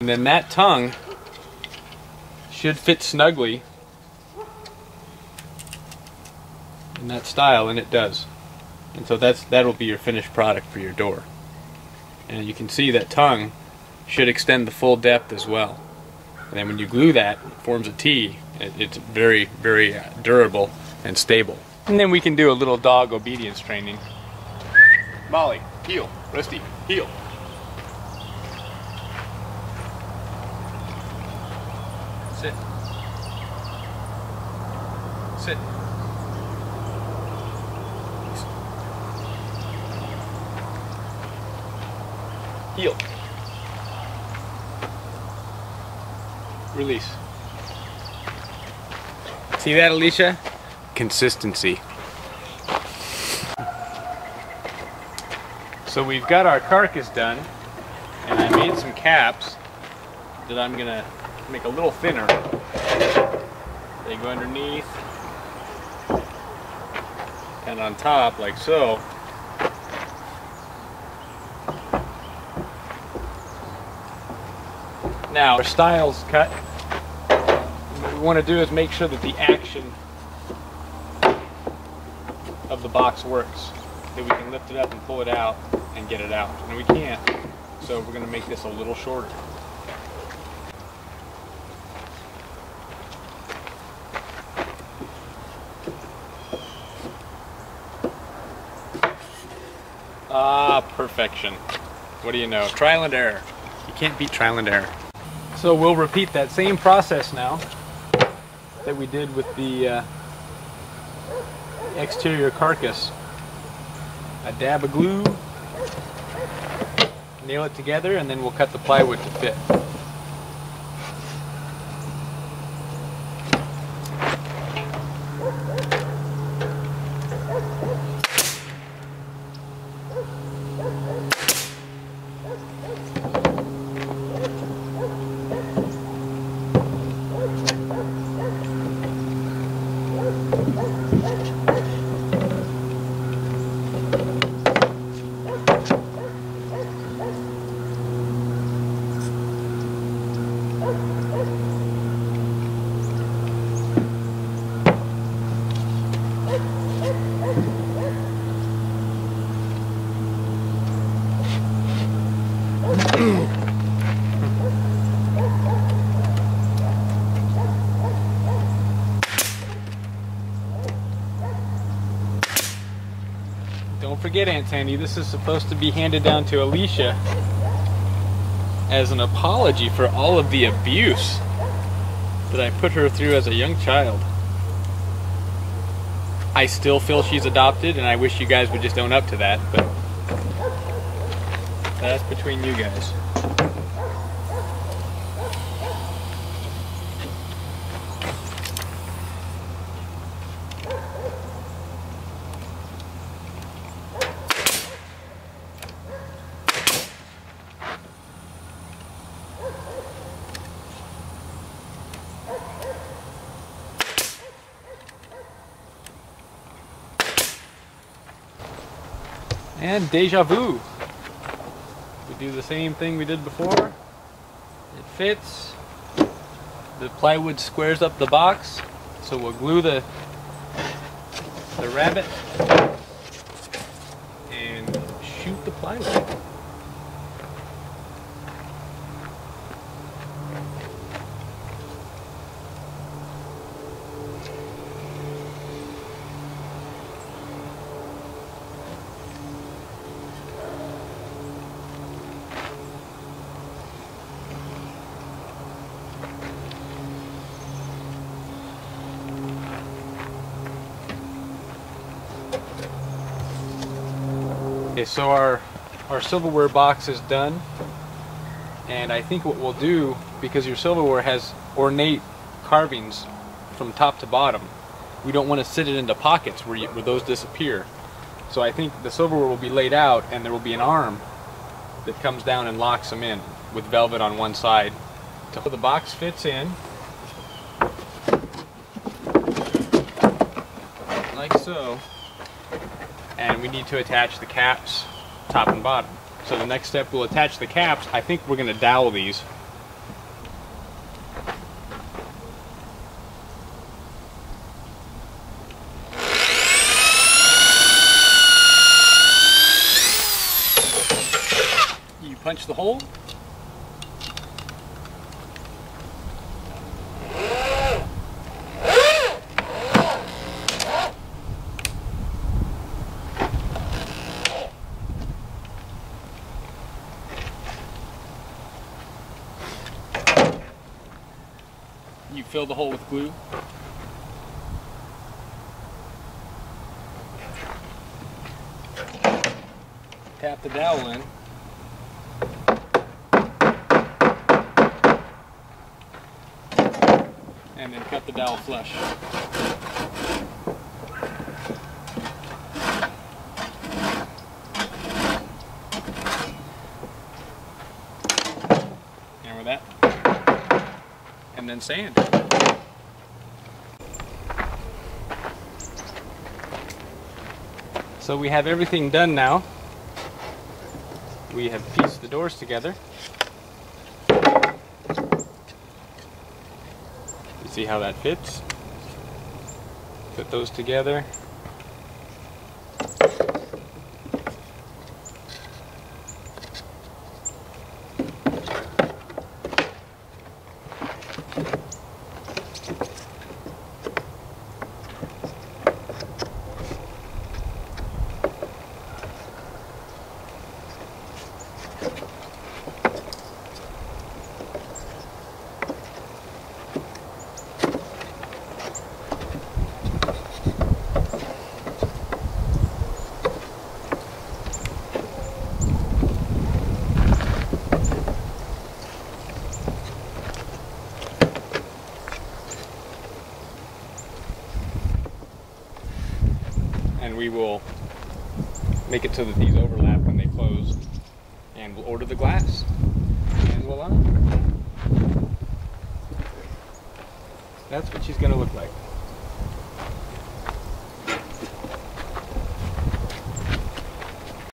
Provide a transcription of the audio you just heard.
And then that tongue should fit snugly in that stile, and it does. And so that's that'll be your finished product for your door. And you can see that tongue should extend the full depth as well. And then when you glue that, it forms a T. It, it's very, very uh, durable and stable. And then we can do a little dog obedience training. Molly, heel. Rusty, heel. Sit. Sit. Heel. Release. See that, Alicia? Consistency. So we've got our carcass done, and I made some caps that I'm gonna make a little thinner. They go underneath and on top like so. Now, our stile's cut. What we want to do is make sure that the action of the box works. That we can lift it up and pull it out and get it out. And we can't. So we're going to make this a little shorter. Ah, perfection. What do you know? Trial and error. You can't beat trial and error. So we'll repeat that same process now that we did with the uh, exterior carcass. A dab of glue, nail it together, and then we'll cut the plywood to fit. Don't forget, Aunt Sandy, this is supposed to be handed down to Alicia as an apology for all of the abuse that I put her through as a young child. I still feel she's adopted, and I wish you guys would just own up to that, but that's between you guys. And deja vu. We do the same thing we did before. It fits. The plywood squares up the box. So we'll glue the the rabbet and shoot the plywood. Okay, so our our silverware box is done, and I think what we'll do because your silverware has ornate carvings from top to bottom, we don't want to sit it into pockets where you, where those disappear. So I think the silverware will be laid out, and there will be an arm that comes down and locks them in with velvet on one side. So the box fits in like so and we need to attach the caps top and bottom. So the next step, we'll attach the caps. I think we're going to dowel these. You punch the hole, fill the hole with glue. Tap the dowel in. And then cut the dowel flush. And with that, and sand. So we have everything done now. We have pieced the doors together. You see how that fits? Put those together. And we will make it so that these overlap when they close. And we'll order the glass. And voila. That's what she's gonna look like